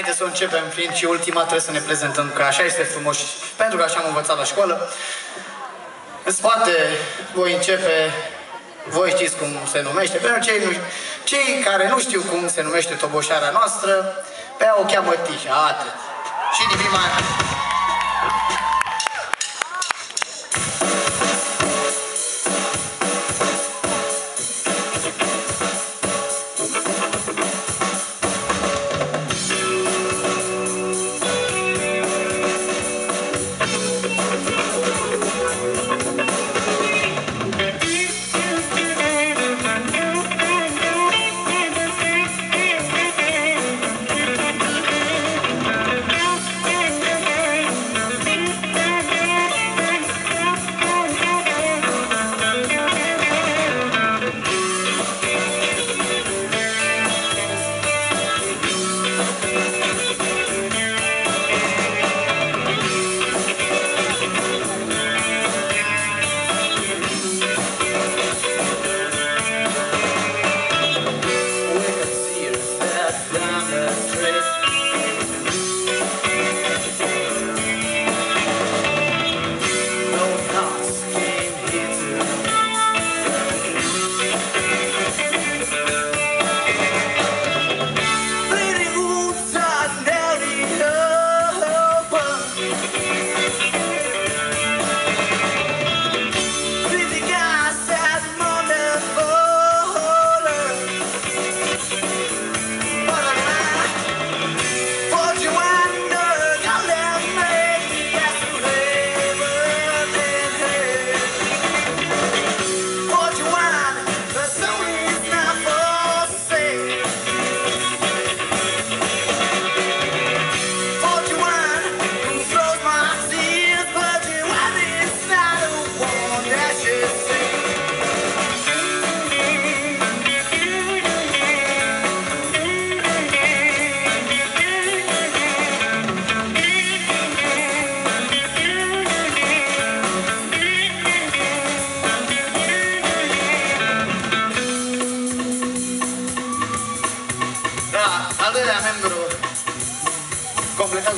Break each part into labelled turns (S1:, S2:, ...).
S1: Da, înainte să o începem, fiind și ultima, trebuie să ne prezentăm, că așa este frumos, și pentru că așa am învățat la școală. În spate voi începe, voi știți cum se numește, pentru cei, nu, cei care nu știu cum se numește toboșarea noastră, pe ea o cheamă Tișa, atât. Și nimic mai...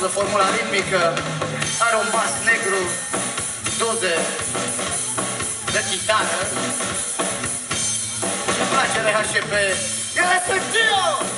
S1: completează formula ritmică, are un bas negru, doze de chitară și îmi place RHP. El este Gio!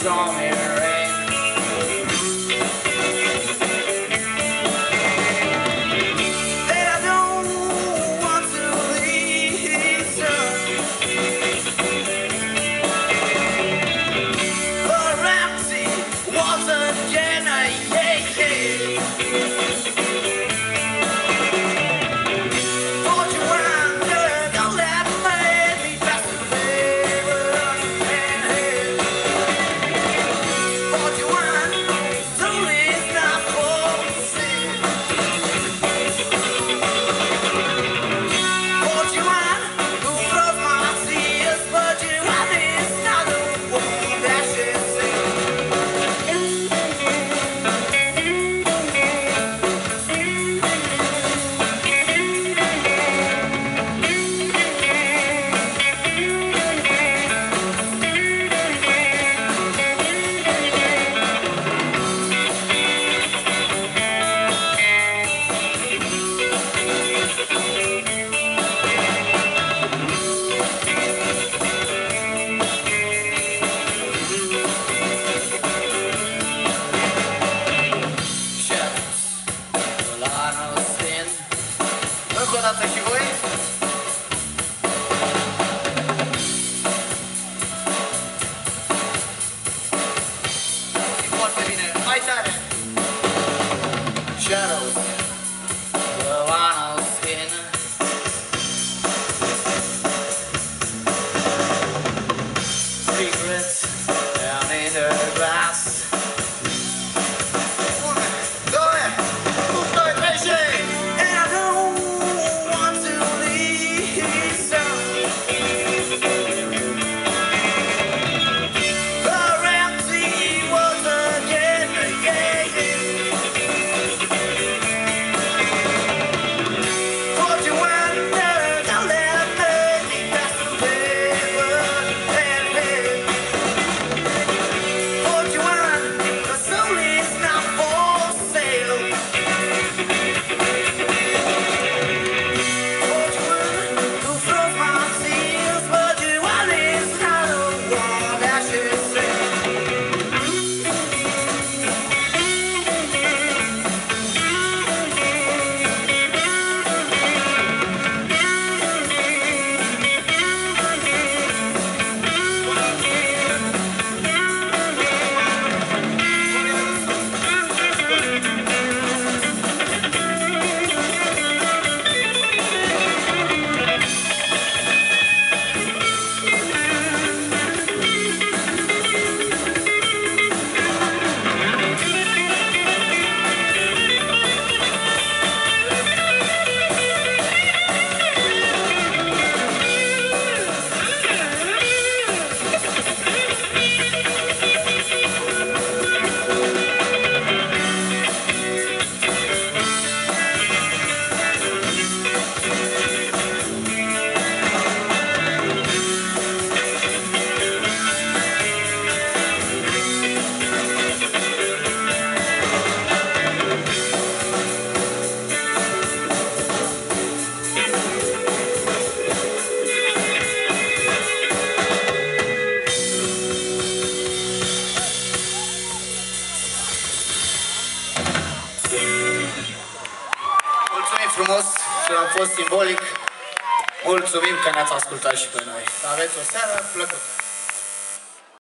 S1: saw me frumos și am fost simbolic. Mulțumim că ne-ați ascultat și pe noi. Să aveți o seară plăcută.